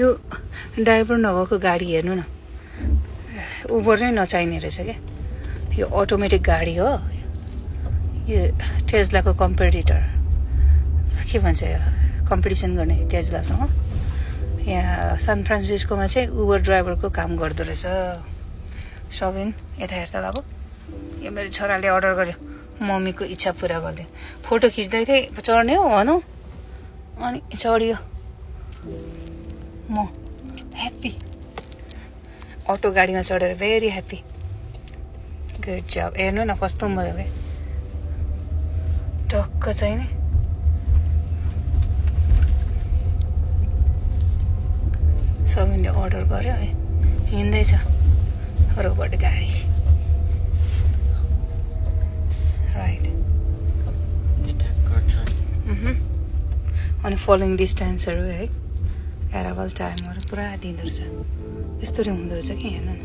यो ड्राइभर नभएको गाडी हेर्नु न। उबर नै नचाहिने रहेछ क्या। यो अटोमेटिक गाडी हो। यो टेस्लाको कम्पिटिटर के भन्छ यो? कम्पिटिसन गर्ने टेस्लासँग यहाँ सान फ्रान्सिस्कोमा चाहिँ उबर ड्राइभरको काम गर्दो रहेछ। सबिन यता हेर्दा अब यो मेरो छोराले अर्डर गर्यो। मम्मीको इच्छा पुरा गरिदियो। फोटो खिच्दै थिएँ। चढ्ने हो भनौँ। अनि चढियो। म ह्याप्पी अटो गाडीमा चढेर भेरी ह्याप्पी गुड जब हेर्नु न कस्तो मजा भयो टक्क चाहिँ नि सबैले अर्डर गर्यो है। हिँड्दैछ। रोबोट गाडी। राइट अनि फलोइङ डिस्टेन्सहरू है। प्याराबल टाइमहरू पुरा दिँदो रहेछ यस्तोले हुँदो रहेछ कि हेर्नु न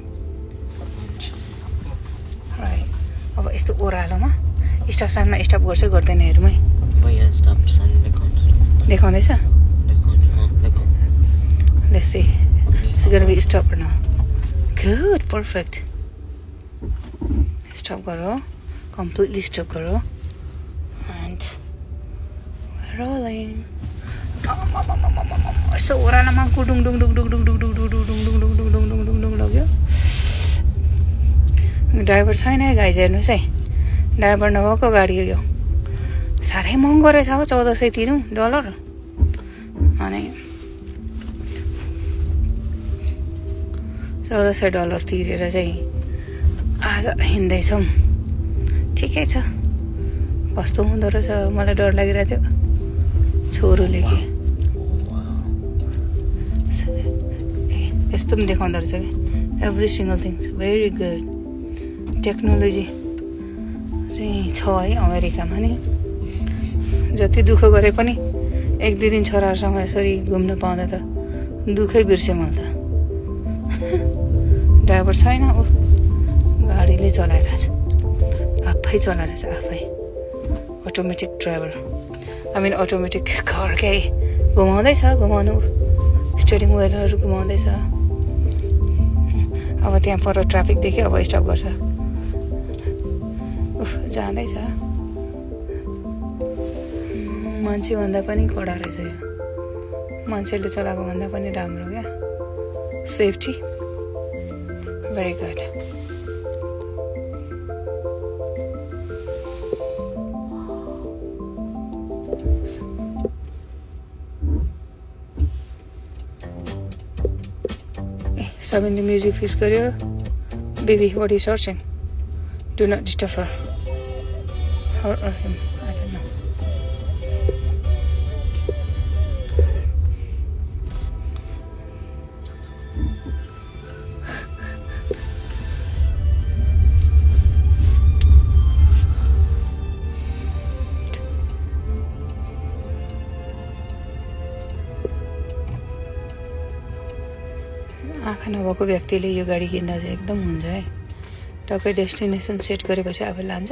अब यस्तो ओह्रालोमा स्टाफ साइडमा स्टाफ गर्छ गर्दैन हेरौँ है देखाउँदैछ देसी स्टप न गुड पर्फेक्ट स्टप गरौँ कम्प्लिटली स्टप गरौँ एन्ड रोलिङ डुङ डुङ लग्यो ड्राइभर छैन है गाइज हेर्नुहोस् है ड्राइभर नभएको गाडी हो यो साह्रै महँगो रहेछ हो चौध सय तिरौँ डलर अनि चौध सय डलर तिरेर चाहिँ आज हिँड्दैछौँ ठिकै छ कस्तो हुँदो रहेछ मलाई डर लागिरहेको थियो छोरोले कि यस्तो पनि देखाउँदो रहेछ कि every single things very good technology चाहिँ छ है अमेरिकामा नि। जति दुःख गरे पनि एक दुई दिन छोराहरूसँग यसरी घुम्न पाउँदा त दुःखै बिर्सेँ मैले त। ड्राइभर छैन ऊ। गाडीले चलाइरहेछ आफै चलाइरहेछ आफै। Automatic driver I mean automatic घर क्या घुमाउँदैछ घुमाउनु। स्टेरिङ वेलहरू घुमाउँदैछ। अब त्यहाँ पर ट्राफिक देख्यो अब स्टप गर्छ। उफ जाँदैछ। मान्छेभन्दा पनि कडा रहेछ यो। मान्छेले चलाएको भन्दा पनि राम्रो क्या। Safety very good Disturbing the music of his career? Baby, what he's searching? Do not disturb her. Her or him, I don't know. आँखा नभएको व्यक्तिले यो गाडी किन्दा चाहिँ एकदम हुन्छ है। टक्कै डेस्टिनेसन सेट गरेपछि आफै लान्छ।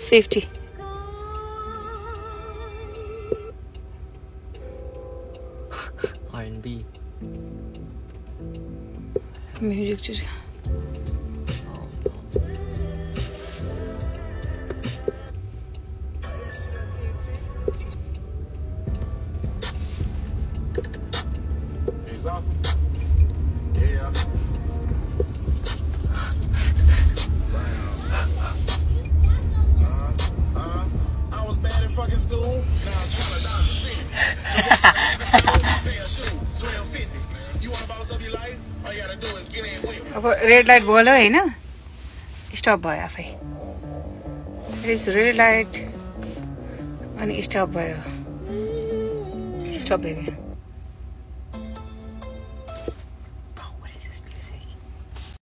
सेफ्टी. म्युजिक चाहिँ Oh अब रेड लाइट बोल्यो होइन स्टप भयो आफै। रेड लाइट अनि स्टप भयो। स्टप भयो